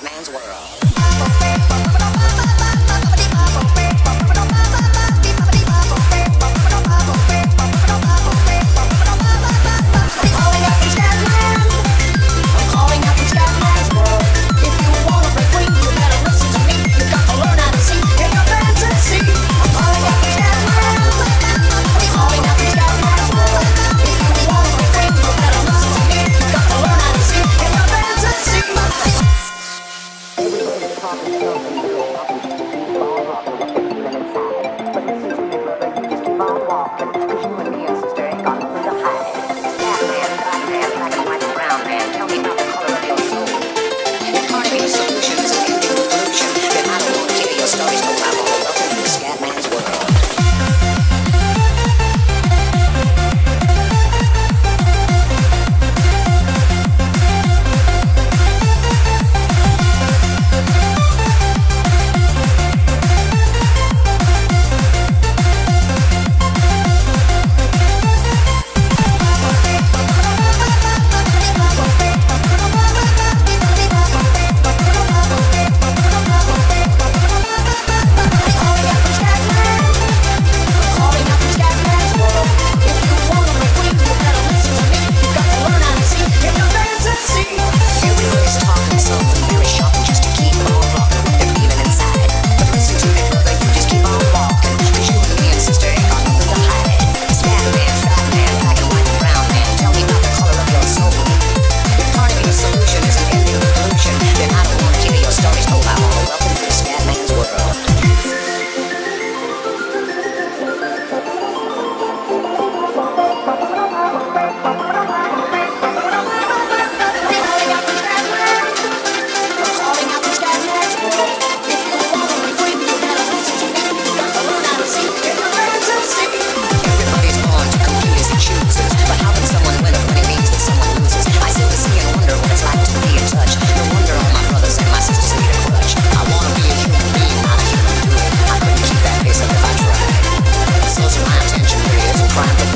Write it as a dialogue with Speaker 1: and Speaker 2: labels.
Speaker 1: Batman's world. find